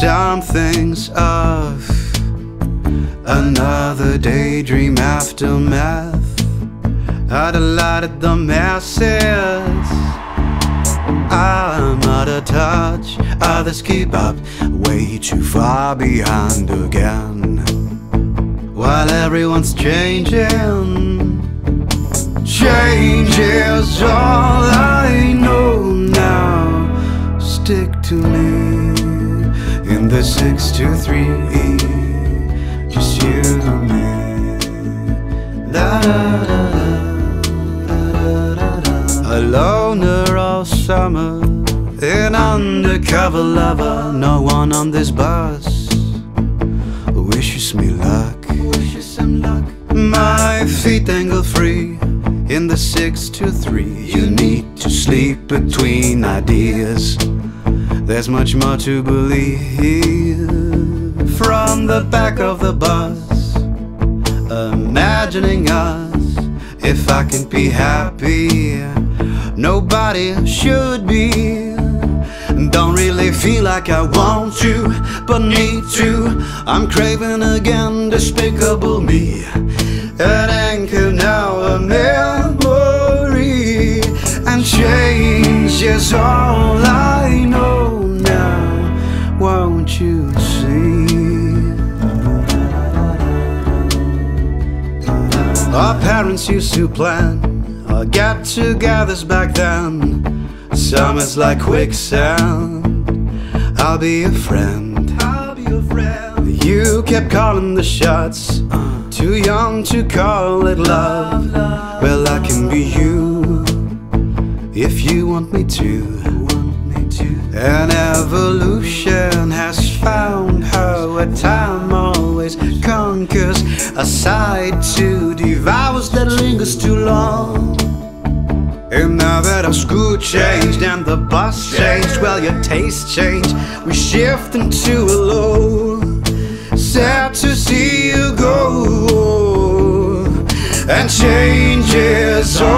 something's off. Another daydream aftermath. I delighted the masses. I'm out of touch. Others keep up way too far behind again. While everyone's changing, change is all I know now. Stick to me in the six two three, just you and me. Da da da da da da da. A loner all summer, an undercover lover. No one on this bus wishes me luck. Wishes him luck. My feet dangle free in the six two three. You need to sleep between ideas. There's much more to believe from the back of the bus. Imagining us, if I can be happy, nobody should be. Don't really feel like I want to, but need to. I'm craving again, despicable me. An anchor now, a memory, and change is all I Our parents used to plan our get togethers back then. Summer's like quicksand. I'll be your friend. I'll be a friend. You kept calling the shots. Uh. Too young to call it love. Well, I can be you if you want me to. An evolution has found her a time always conquers a side to devours that lingers too long. And now that our school changed and the bus changed, well, your taste changed. We shift into a low. Sad to see you go. And change is all